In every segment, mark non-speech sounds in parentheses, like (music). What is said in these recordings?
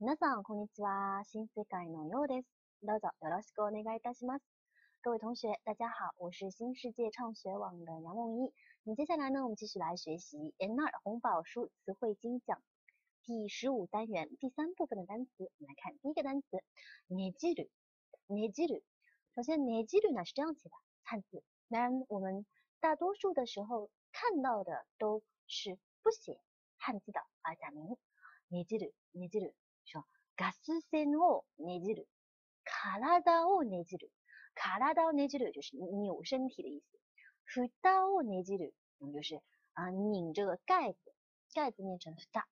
皆さんこんにちは。新世界のようです。どうぞよろしくお願いいたします。各位同学，大家好，我是新世界畅学网的杨梦一。那么接下来呢，我们继续来学习 N 二红宝书词汇精讲第十五单元第三部分的单词。我们来看第一个单词，ねじる。ねじる。首先，ねじる呢是这样写的，汉字。当然，我们大多数的时候看到的都是不写汉字的啊，假名。ねじる、ねじる。 说ガス線をねじる。体をねじる。体をねじる就是扭身体的意思。蓋をねじる，嗯，就是啊拧这个盖子，盖子念成蓋。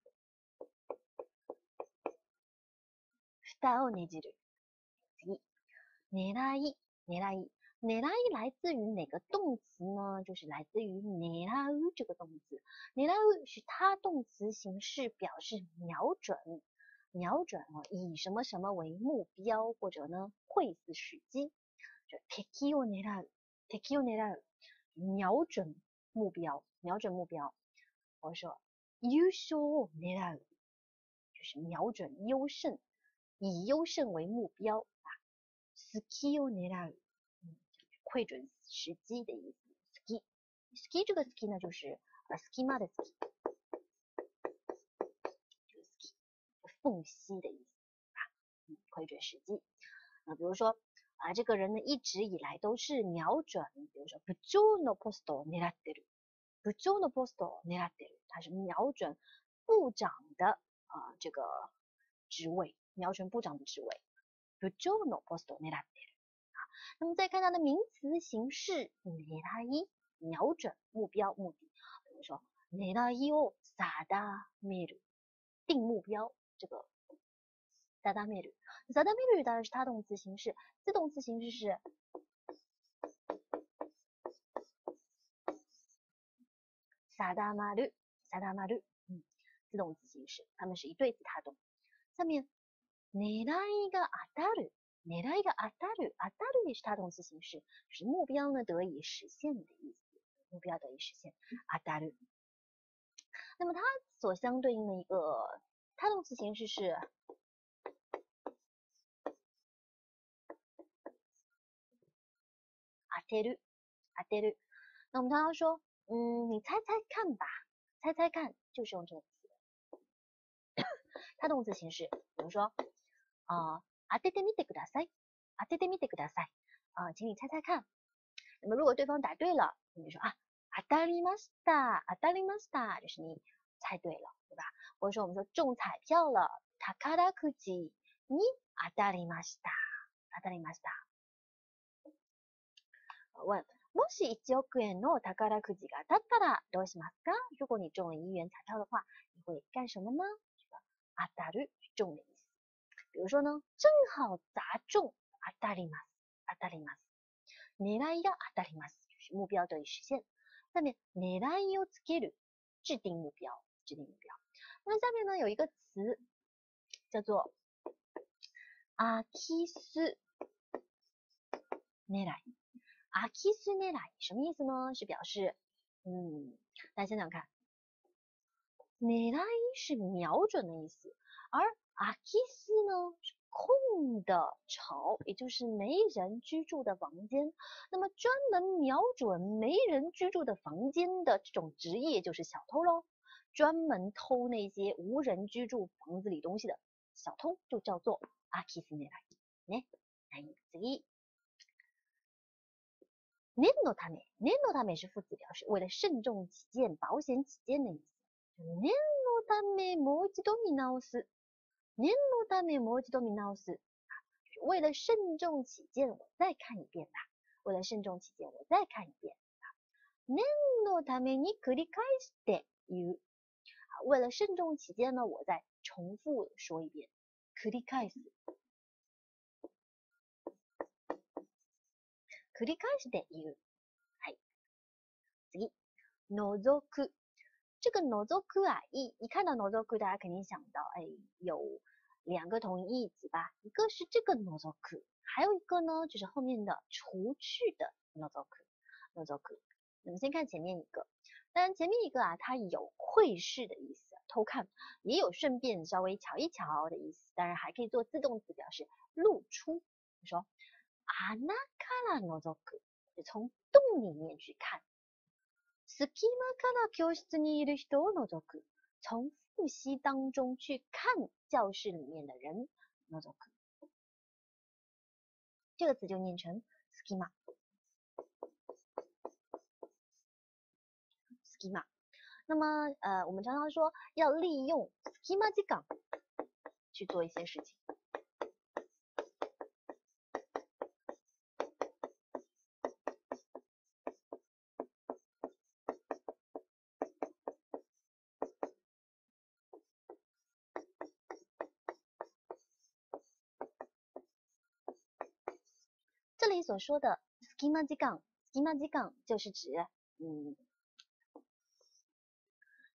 蓋をねじる。次，狙い、狙い。狙い来自于哪个动词呢？就是来自于狙う这个动词。狙う是他动词形式，表示瞄准。 瞄准啊，以什么什么为目标，或者呢会似时机。就敵を狙う、敵を狙う，瞄准目标，瞄准目标。我说優勝を狙う，就是瞄准优胜，以优胜为目标啊。スキを狙う。会准时机的意思，ski，ski 这个 ski 呢就是呃 ski 嘛的 ski， 缝隙的意思啊，嗯，会准时机。那比如说啊，这个人呢一直以来都是瞄准，比如说部長のポストを狙ってる，部長のポストを狙ってる，他是瞄准部长的啊这个职位，瞄准部长的职位，部長のポストを狙ってる。那么再看它的名词形式，狙い，瞄准目标目的，比如说狙いを定める，定目标， 这个定める，定める当然是他动词形式，自动词形式是定まる，定まる，嗯，自动词形式，它们是一对子他动。下面狙いが当たる。狙いが当たる，当たる也是他动词形式，是目标呢得以实现的意思，目标得以实现，当たる。那么它所相对应的一个 他动词形式是当てる，当てる。那我们常常说，嗯，你猜猜看吧，猜猜看，就是用这个词，他动词形式，比如说啊。当ててみてください。当ててみてください。啊，请你猜猜看。那么如果对方答对了，你就说啊，当たりました。当たりました，就是你猜对了，对吧？ 或者说我们说中彩票了，宝くじに当たりました。当たりました。问，もし1億円の宝くじが当たったらどうしますか？如果你中了一元彩票的话，你会干什么呢？当たる，中的意思。比如说呢，正好砸中，当たります，当たります。狙いが当たります，就是目标得以实现。下面狙いをつける，制定目标，制定目标。 那么下面呢有一个词叫做アキス狙い。アキス狙い什么意思呢？是表示，嗯，大家想想看，狙い是瞄准的意思，而阿基斯呢是空的巢，也就是没人居住的房间。那么专门瞄准没人居住的房间的这种职业就是小偷喽。 专门偷那些无人居住房子里东西的小偷就叫做阿基斯内来。ね、はい、次。念のため、念のため是副词表示为了慎重起见、保险起见的意思。念のためもう一度見直す。念のためもう一度見直す。为了慎重起见，我再看一遍吧。为了慎重起见，我再看一遍。念のために繰り返して言う。 为了慎重起见呢，我再重复说一遍。繰り返す。繰り返して言う。はい。次。覗く。这个 nozoku 啊，一一看到 nozoku，大家肯定想到，哎，有两个同义词吧？一个是这个 nozoku，还有一个呢，就是后面的除去的 nozoku，nozoku。那么先看前面一个， 当然前面一个啊，它有窥视的意思， 偷看，也有顺便稍微瞧一瞧的意思。当然还可以做自动词，表示露出。说あなからのぞく，就从洞里面去看。隙間から教室にいる人を覗く，从缝隙当中去看教室里面的人。覗く，这个词就念成隙間。 schema，那么呃，我们常常说要利用 schema 机港去做一些事情。这里所说的 schema 机港，schema 机港就是指嗯。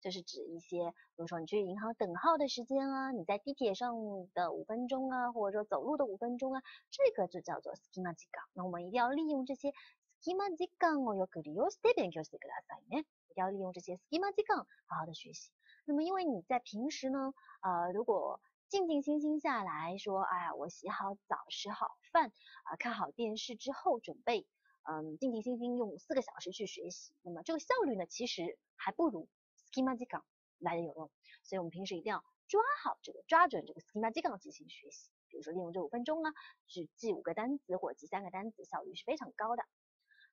就是指一些，比如说你去银行等号的时间啊，你在地铁上的五分钟啊，或者说走路的五分钟啊，这个就叫做 schema 時間。那我们一定要利用这些 schema 時間をよく利用して勉強してくださいね。一定要利用这些 schema 時間，好好的学习。那么因为你在平时呢，呃，如果静静心心下来说，哎呀，我洗好澡，吃好饭，啊，看好电视之后，准备，嗯，静静心心用四个小时去学习，那么这个效率呢，其实还不如。 schema 机港来的有用，所以我们平时一定要抓好这个，抓准这个 schema 机港进行学习。比如说利用这五分钟啊，只记五个单词或者记三个单词，效率是非常高的。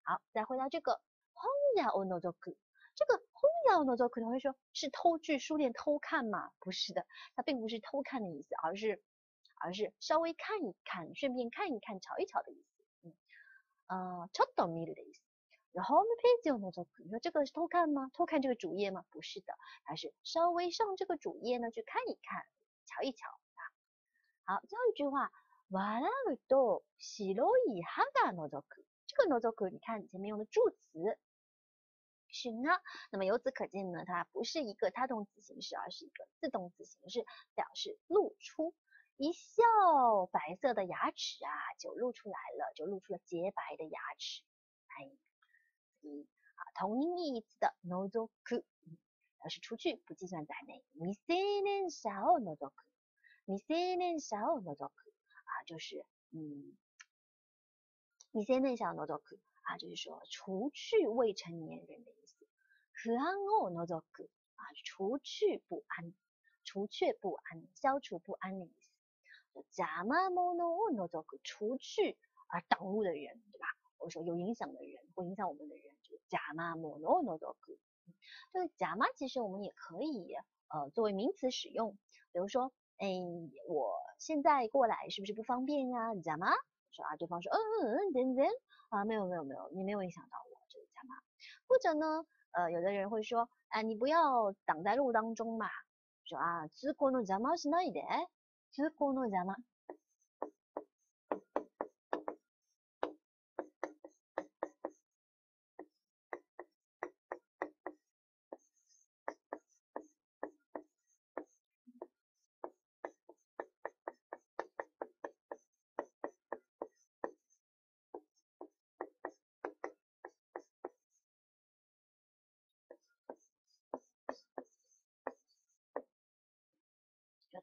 好，再回到这个 honya onozoku，这个 honya onozoku 你会说是偷去书店偷看吗？不是的，它并不是偷看的意思，而是而是稍微看一看，顺便看一看，瞧一瞧的意思。嗯，呃，ちょっと見る的意思。 然后 homepage 呢就你说这个是偷看吗？偷看这个主页吗？不是的，它是稍微上这个主页呢去看一看，瞧一瞧啊。好，最后一句话，笑うと白い歯が覗く。这个覗く，你看前面用的助词是呢，那么由此可见呢，它不是一个他动词形式，而是一个自动词形式，表示露出。一笑，白色的牙齿啊就露出来了，就露出了洁白的牙齿。哎。 啊，同音异义词的 nozoku 表示出去，不计算在内。未成年者を除く，未成年者を除く啊，就是嗯，未成年者を除く啊，就是说除去未成年人的意思。不安を除く啊，除去不安，除却不安，消除不安的意思。邪魔を除く，除去啊挡路的人，对吧？ 或者说有影响的人，会影响我们的人。假嘛莫诺诺都可以。这个假嘛其实我们也可以呃作为名词使用，比如说，哎，我现在过来是不是不方便呀？假嘛说啊，对方说，嗯嗯嗯，等等啊，没有没有没有，你没有影响到我，这个假嘛。或者呢，呃，有的人会说，哎，你不要挡在路当中嘛，说啊，通行の邪魔しないで，通行の邪魔。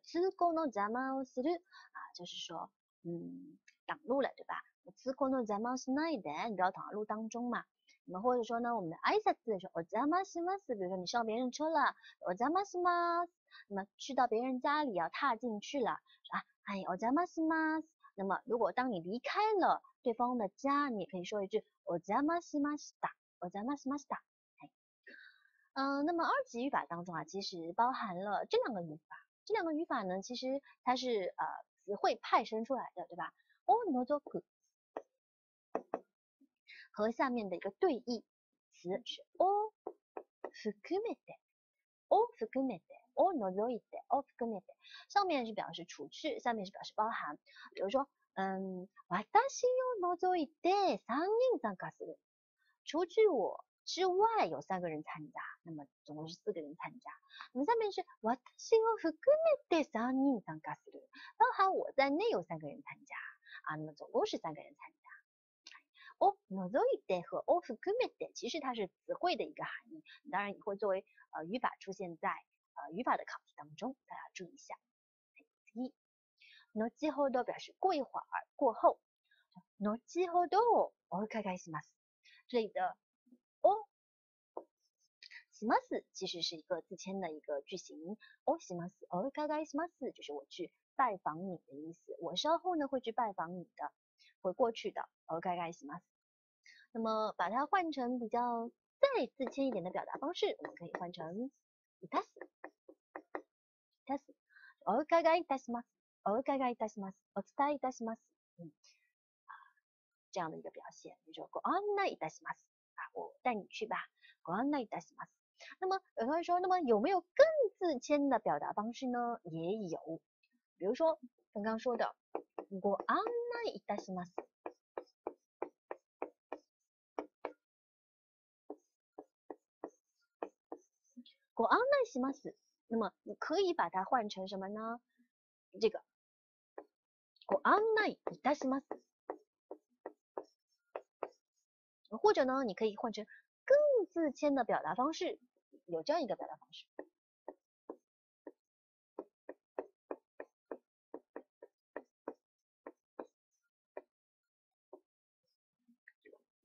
通行の邪魔をする啊，就是说，嗯，挡路了，对吧？通行の邪魔をしないで，你不要挡在路当中嘛。那么或者说呢，我们的挨拶的时候，お邪魔します。比如说你上别人车了，お邪魔します。那么去到别人家里要踏进去了，啊，哎，お邪魔します。那么如果当你离开了对方的家，你也可以说一句お邪魔しました。お邪魔しました。嗯，那么二级语法当中啊，其实包含了这两个语法。 这两个语法呢，其实它是呃词汇派生出来的，对吧？o n o z o k u 和下面的一个对义词是 o fukumete，o fukumete，o nozoite，o fukumete，上面是表示除去，下面是表示包含。比如说，嗯，私を除いて三人参加する，除去我。 之外有三个人参加，那么总共是四个人参加。那么下面是私を含めて三人参加する，包含我在内有三个人参加啊，那么总共是三个人参加。哦，除いて和を含めて其实它是词汇的一个含义，当然也会作为呃语法出现在 呃语法的考题当中，大家注意一下。一，のちほど表示过一会儿、过后。のちほどお伺いします。这里的お します其实是一个自谦的一个句型。おします、お伺いします就是我去拜访你的意思。我稍後呢会去拜访你的，会过去的。お伺いします。那么把它换成比较再自谦一点的表达方式，我们可以换成いたす。いたす。お伺いいたします。お伺いいたします。お伝えいたします。嗯。这样的一个表现，比如说ご案内いたします啊，我带你去吧。ご案内いたします。 那么有同学说，那么有没有更自谦的表达方式呢？也有，比如说刚刚说的ご案内いたします。ご案内します。那么你可以把它换成什么呢？这个ご案内いたします。或者呢，你可以换成更自谦的表达方式， 有这样一个表达方式。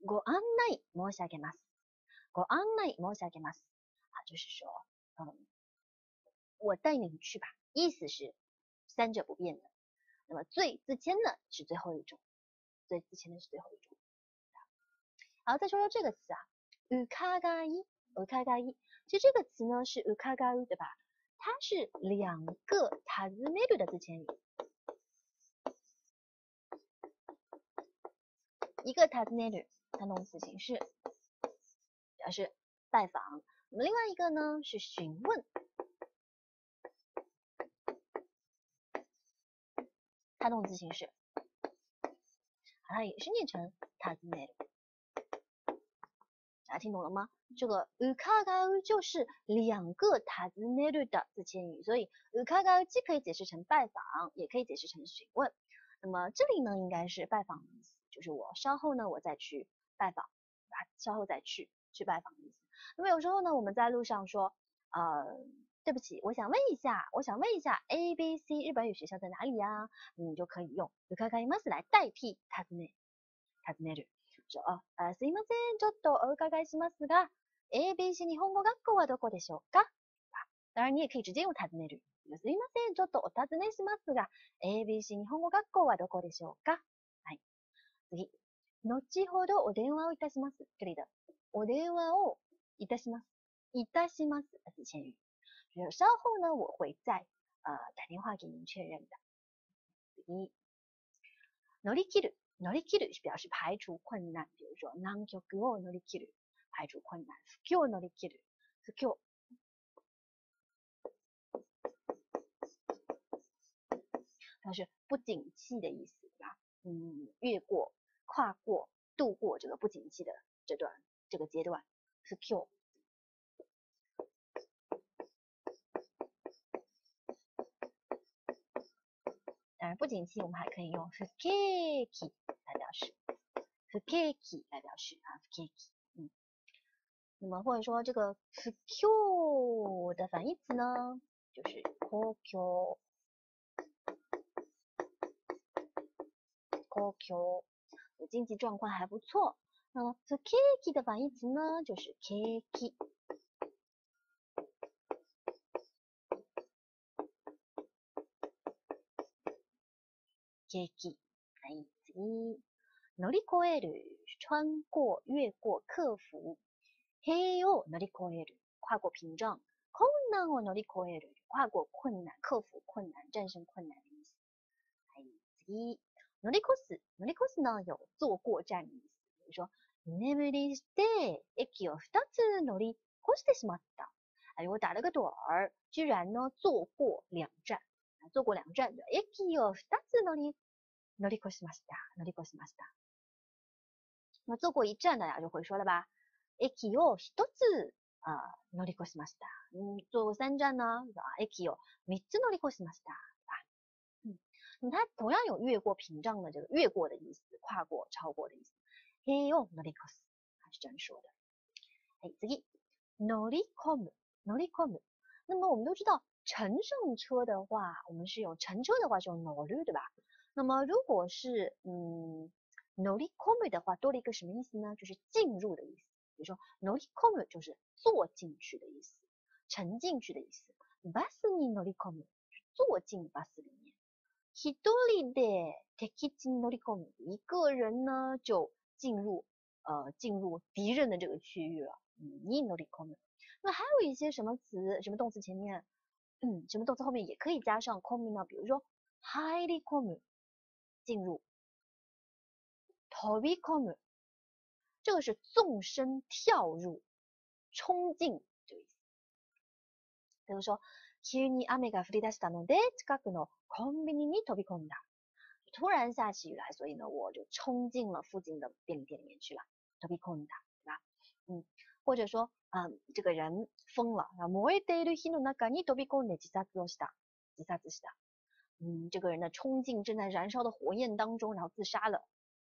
ご案内申し上げます。ご案内申し上げます。啊，就是说，嗯，我带你去吧。意思是三者不变的。那么最自谦的是最后一种，最自谦的是最后一种。好，再说说这个词啊，うかがい，うかがい。 其实这个词呢是うかがい，对吧？它是两个尋ねる的自谦语，一个尋ねる，它动词形式，表示拜访。那么另外一个呢是询问，它动词形式，它也是念成尋ねる。 大家听懂了吗？这个うかがう就是两个尋ねる的自谦语，所以うかがう既可以解释成拜访，也可以解释成询问。那么这里呢，应该是拜访的意思，就是我稍后呢，我再去拜访，啊，稍后再去去拜访的意思。那么有时候呢，我们在路上说，呃，对不起，我想问一下，我想问一下 A B C 日本语学校在哪里呀？你就可以用うかがいます来代替尋ね、尋ねる。说 哦，呃，すいません、ちょっとお伺いしますが、ABC 日本語学校はどこでしょうか？当然你也可以直接用尋ねる。すいません、ちょっとお尋ねしますが、ABC 日本語学校はどこでしょうか？はい。次。後ほどお電話をいたします。这里的お電話をいたします。いたします，子前语。稍后呢，我会再呃打电话给您确认的。一。乗り切る。乗り切る表示排除困难，比如说難局を乗り切る，排除困难；不況を乗り切る，不況。它是不景气的意思，对吧？嗯，越过、跨过、度过这个不景气的这段这个阶段，不況。 不景气，我们还可以用 fukiki 来表示，fukiki 来表示啊，fukiki。嗯，那么或者说这个 fuku 的反义词呢，就是 kokyo。kokyo，经济状况还不错。那么 fukiki 的反义词呢，就是 kiki。景気。はい、次。乗り越える、穿过、越过、克服。塀を乗り越える、跨过屏障。困難を乗り越える、跨过困难、克服困难、战胜困难的意思。はい、次。乗り越す。乗り越す呢，有坐过站的意思。比如说、居眠りして駅を二つ乗り越してしまった。哎，我打了个盹儿，居然呢坐过两站，坐过两站的。駅を二つ乗り乗り越しました。乗り越しました。那坐过一站，大家就会说了吧？駅を一つ啊乗り越しました。嗯，坐过三站呢，駅を三つ乗り越しました，啊，嗯，那它同样有越过屏障的这个越过的意思，跨过、超过的意思。駅を乗り越す，是这样说的。哎，次，乗り込む，乗り込む。 那么我们都知道，乘上车的话，我们是用乘车的话是用乗る，对吧？ 那么如果是嗯乗り込む的话，多了一个什么意思呢？就是进入的意思。比如说乗り込む就是坐进去的意思，沉进去的意思。バスに乗り込む，坐进巴士里面。一人で敵地に乗り込む，一个人呢就进入呃进入敌人的这个区域了。に乗り込む。那还有一些什么词，什么动词前面，嗯，什么动词后面也可以加上込む呢？比如说入り込む， 进入。飛び込む，这个是纵身跳入、冲进这个意思。比如说。急に雨が降り出したので、近くのコンビニに飛び込んだ。突然下起雨来，所以呢，我就冲进了附近的便利店里面去了。飛び込んだ，对吧？嗯，或者说，嗯，这个人疯了，燃えている火の中に飛び込んで自殺をした。自殺した。 嗯，这个人呢，冲进正在燃烧的火焰当中，然后自杀了，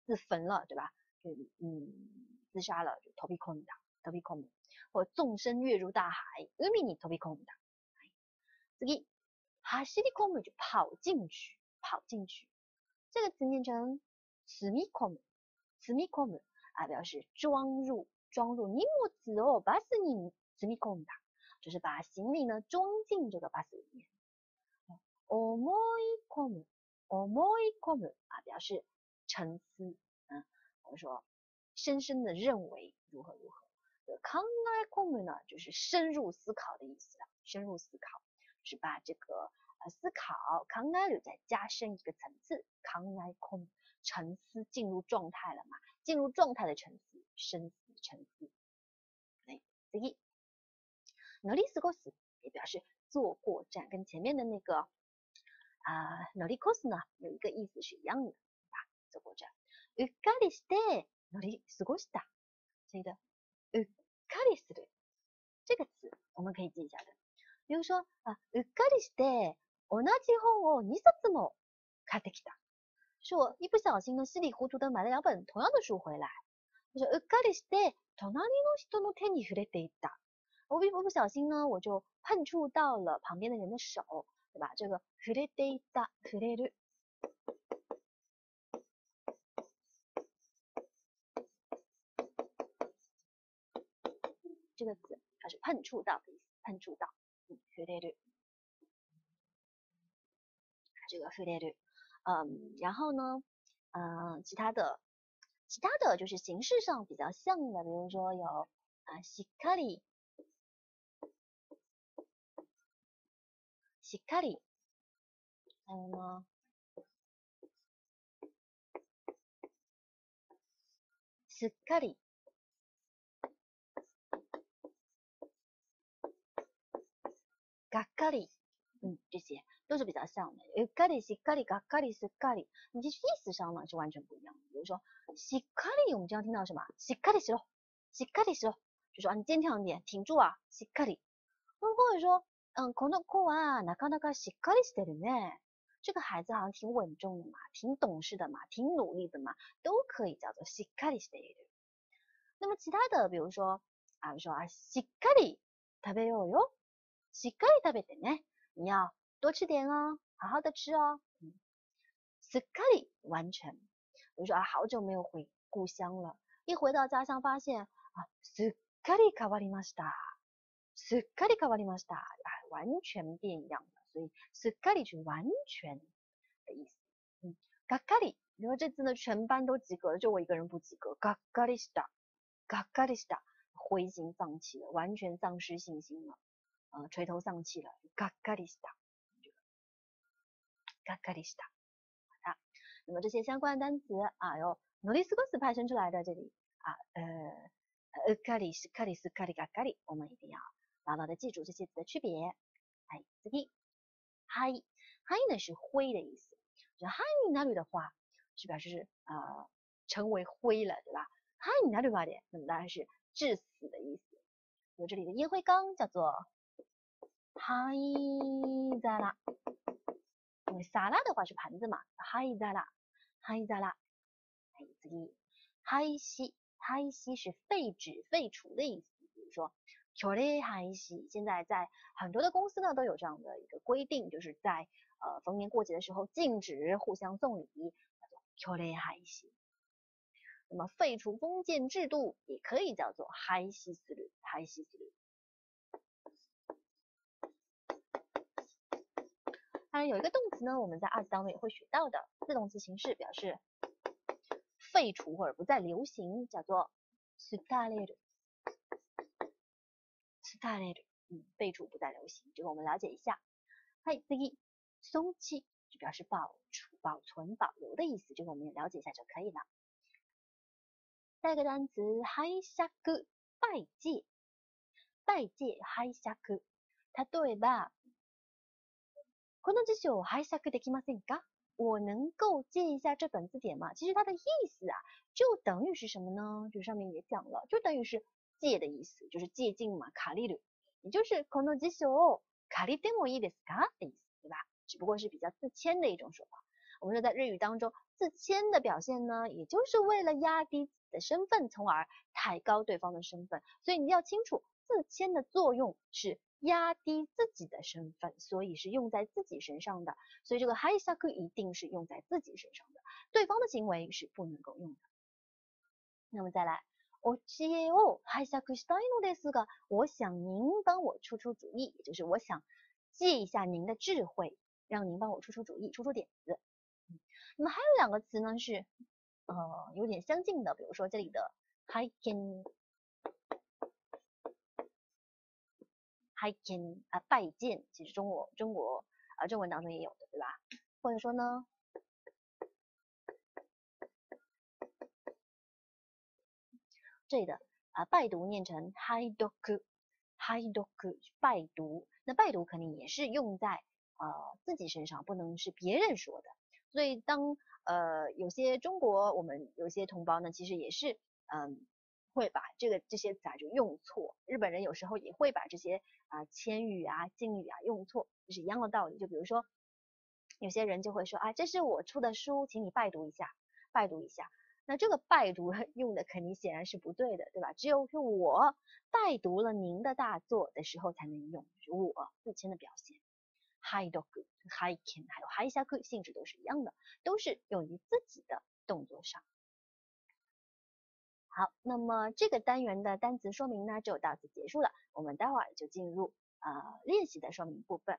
自焚了，对吧？嗯嗯，自杀了，飛び込んだ。飛び込む。或纵身跃入大海，海に飛び込んだ。次，走り込む就跑进去，跑进去。这个词念成積み込む，積み込む啊，表示装入，装入。荷物をバスに積み込んだ，就是把行李呢装进这个巴士里面。 思い込む，思い込む啊，表示沉思。嗯，我们说深深的认为如何如何。考え込む呢，就是深入思考的意思了，深入思考。是把这个呃思考考える再加深一个层次，考え込沉思进入状态了嘛？进入状态的沉思，深思沉思。哎，次乗り過ごす也表示坐过站，跟前面的那个 啊乗り越す呢有一个意思是一样的，对吧？坐过站。うっかりして乗り過ごした，所以的うっかりする这个词我们可以记一下的。比如说啊，うっかりして同じ本を2冊も買ってきた。是我一不小心呢，稀里糊涂的买了两本同样的书回来。我说うっかりして隣の人の手に触れていた。我一不小心呢，我就碰触到了旁边的人的手， 对吧？这个触れていた、触れる。这个词它是碰触到的意思，碰触到。触れる，这个触れる，嗯，然后呢，嗯，其他的，其他的就是形式上比较像的，比如说有啊，しっかり， しっかりあげす。っかり。がっかり。嗯，这些都是比较像的。うっかり、しっかり、がっかり、すっかり。你这意思上呢是完全不一样的。比如说，しっかり，我们经常听到什么？しっかりしろ，しっかりしろ，就说，你坚强一点，挺住啊，しっかり。如果说，嗯，この子はなかなかしっかりしてるね。这个孩子好像挺稳重的嘛，挺懂事的嘛，挺努力的嘛，都可以叫做しっかりしている。那么其他的，比如说啊，说啊，しっかり食べようよ。しっかり食べてね，你要多吃点哦，好好的吃哦。嗯，すっかり完全，比如说啊，好久没有回故乡了，一回到家乡发现啊，すっかり変わりました，すっかり変わりました，啊， 完全变样了。所以すっかり是完全的意思。嗯，がっかり，你说这次呢，全班都及格了，就我一个人不及格，がっかりした，がっかりした，灰心丧气了，完全丧失信心了。呃，垂头丧气了，嘎嘎里斯塔，嘎嘎里斯塔。好，那么这些相关的单词啊，由努力斯科斯派生出来的这里啊，呃，呃，嘎里是嘎里斯，嘎里嘎嘎里，我们一定要牢牢的记住这些词的区别。 哎，这里，嗨，嗨呢是灰的意思，就嗨那里的话是表示呃成为灰了，对吧？嗨那里话的，那么当然是致死的意思。有这里的烟灰缸叫做。嗨咋啦？因为沙拉的话是盘子嘛，嗨咋啦？嗨咋啦？哎，这里嗨西，嗨西是废止、废除的意思。比如说，距离还是现在在很多的公司呢都有这样的一个规定，就是在呃逢年过节的时候禁止互相送礼，叫做距离还是。那么废除封建制度也可以叫做廃止する，廃止する。当然有一个动词呢，我们在二次当中也会学到的，自动词形式表示废除或者不再流行，叫做すたれる。す たれる，嗯，废除不再流行，这个我们了解一下。はい、次、松期就表示保储、保存、保留的意思，这个我们也了解一下就可以了。下一个单词拝借、拜借、拜借、拝借。例えば、この辞書を拝借できませんか？我能够借一下这本字典吗？其实它的意思啊，就等于是什么呢？就上面也讲了，就等于是 借的意思，就是借镜嘛，卡利鲁，也就是この辞書を借りてもいいですか的意思，对吧？只不过是比较自谦的一种说法。我们说在日语当中，自谦的表现呢，也就是为了压低自己的身份，从而抬高对方的身份。所以你要清楚，自谦的作用是压低自己的身份，所以是用在自己身上的。所以这个ハイサク一定是用在自己身上的，对方的行为是不能够用的。那么再来， お知恵を拝借したいのですが，我想您帮我出出主意，也就是我想借一下您的智慧，让您帮我出出主意，出出点子。那么还有两个词呢是呃有点相近的，比如说这里的 hiking，hiking 啊拜见，其实中国中国啊中文当中也有的，对吧？或者说呢， 对的啊拜读念成 hidoku，hidoku 拜读，那拜读肯定也是用在呃自己身上，不能是别人说的。所以当呃有些中国我们有些同胞呢，其实也是嗯会把这个这些词啊就用错，日本人有时候也会把这些啊谦语啊敬语啊用错，这是一样的道理。就比如说有些人就会说啊这是我出的书，请你拜读一下，拜读一下。那这个拜读 (laughs) 用的肯定显然是不对的，对吧？只有是我拜读了您的大作的时候才能用，是我自谦的表现。Hi dog、high can 还有 high 下课性质都是一样的，都是用于自己的动作上。好，那么这个单元的单词说明呢就到此结束了，我们待会儿就进入呃练习的说明部分。